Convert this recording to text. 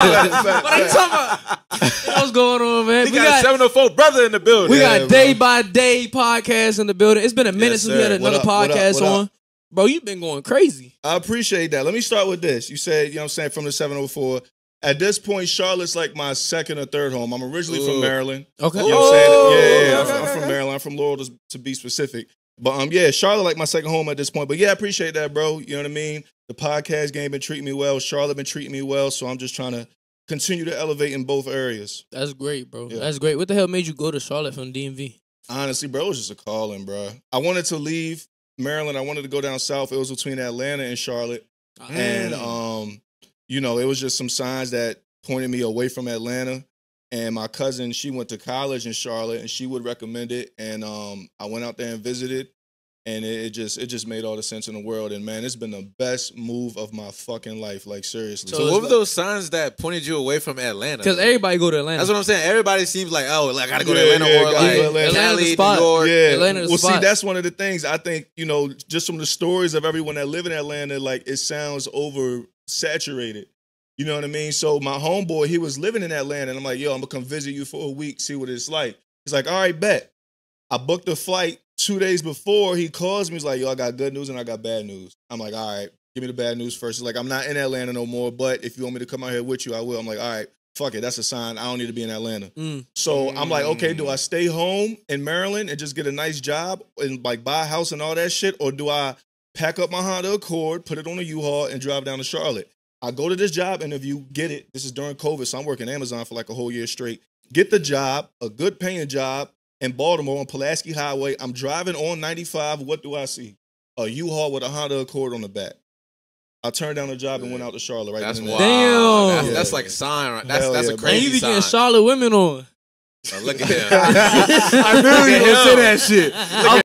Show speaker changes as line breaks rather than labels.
what are you talking about? What's going on, man?
We got, 704 brother in the building.
we
Yeah,
got
bro.
Dai By Dai podcast in the building. It's been a minute
Yes,
since we had another
up, what up,
podcast
what up?
on. Bro, you've been going crazy.
I appreciate that. Let me start with this. You said, you know what I'm saying, from the 704. At this point, Charlotte's like my second or third home. I'm originally from Maryland.
Okay.
You know what I'm saying?
Oh,
Yeah, yeah, yeah.
okay,
I'm, I'm
okay,
from
okay.
Maryland. I'm from Laurel to, to be specific. But um, yeah, Charlotte like my second home at this point. But yeah, I appreciate that, bro. You know what I mean? The podcast game been treating me well. Charlotte been treating me well. So I'm just trying to continue to elevate in both areas.
That's great, bro.
Yeah.
That's great. What the hell made you go to Charlotte from DMV?
Honestly, bro, it was just a calling, bro. I wanted to leave Maryland. I wanted to go down south. It was between Atlanta and Charlotte. and um, you know, it was just some signs that pointed me away from Atlanta. And my cousin, she went to college in Charlotte, and she would recommend it. And um, I went out there and visited, and it, it just it just made all the sense in the world. And man, it's been the best move of my fucking life. Like seriously.
So, what were those signs that pointed you away from Atlanta?
Because everybody go to Atlanta.
That's what I'm saying. Everybody seems like, oh, like, I gotta go to Atlanta
yeah,
or like
go to Atlanta.
Atlanta's the
Cali, New
spot.
York.
Yeah.
Atlanta is
well,
the
see, that's one of the things I think, you know, just from the stories of everyone that live in Atlanta, like it sounds oversaturated. You know what I mean? So my homeboy, he was living in Atlanta, and I'm like, yo, I'm gonna come visit you for a week, see what it's like. He's like, all right, bet. I booked a flight two days before. He calls me, he's like, yo, I got good news and I got bad news. I'm like, all right, give me the bad news first. He's like, I'm not in Atlanta no more, but if you want me to come out here with you, I will. I'm like, all right, fuck it. That's a sign. I don't need to be in Atlanta.
Mm.
So I'm like, okay, do I stay home in Maryland and just get a nice job and like buy a house and all that shit, or do I pack up my Honda Accord, put it on a U-Haul, and drive down to Charlotte? I go to this job interview, get it. This is during COVID, so I'm working Amazon for like a whole year straight. Get the job, a good paying job in Baltimore on Pulaski Highway. I'm driving on 95. What do I see? A U-Haul with a Honda Accord on the back. I turned down the job and went out to Charlotte right
That's
then
wild.
Damn.
That's,
Yeah.
that's like a sign. Right? That's
Hell
that's
yeah,
a
bro.
And
crazy
you be getting
sign.
Charlotte women on.
Now, look at him.
I knew you were gonna say that shit.